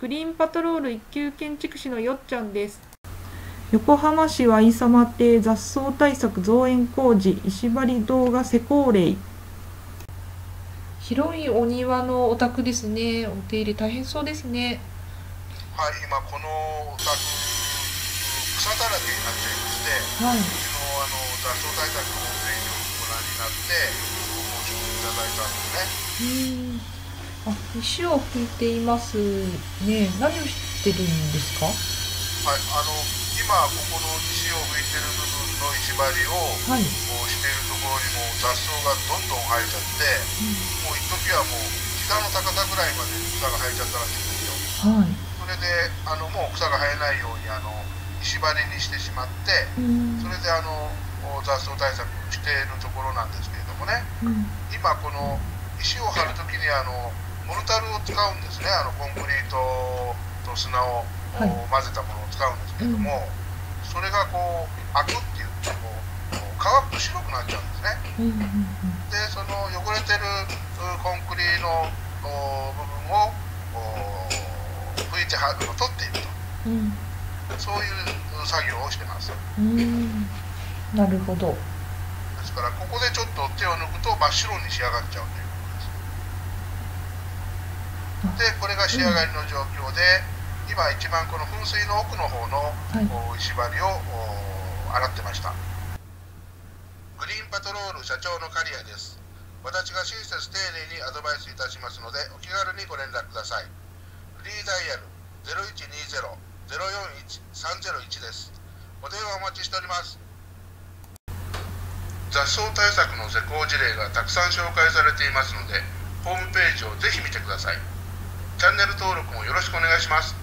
グリーンパトロール一級建築士のよっちゃんです。横浜市は伊様邸雑草対策増園工事石張動画施工例。広いお庭のお宅ですね。お手入れ大変そうですね。はい今このお宅草だらけになっちゃいまして、はい。うちのあの雑草対策のホームページをご覧になってご申し込みいただいたんですね。うーんあ石を拭いていますね。何をしてるんですか？はいあの今ここの石を拭いてる部分の石張りをはい、こうしているところにもう雑草がどんどん生えちゃってもう一時はもう膝の高さぐらいまで草が生えちゃったらしいんですよ。はい。それであのもう草が生えないようにあの石張りにしてしまってうん。それであの雑草対策をしているところなんですけれどもね。うん。今この石を張るときにあのモルタルを使うんですね。あのコンクリートと砂を、はい。混ぜたものを使うんですけれども、それがこう開くって言ってこう乾くと白くなっちゃうんですね。うんうんでその汚れてるうコンクリのお部分をお拭いては取っていくと。うん。そういう作業をしてます。うん。うんなるほど。ですからここでちょっと手を抜くと真っ白に仕上がっちゃうというでこれが仕上がりの状況で、今一番この噴水の奥の方の、はい。お石張りをお洗ってました。グリーンパトロール社長の刈谷です。私が親切丁寧にアドバイスいたしますのでお気軽にご連絡ください。フリーダイヤル0120-041-301です。お電話お待ちしております。雑草対策の施工事例がたくさん紹介されていますのでホームページをぜひ見てくださいチャンネル登録もよろしくお願いします。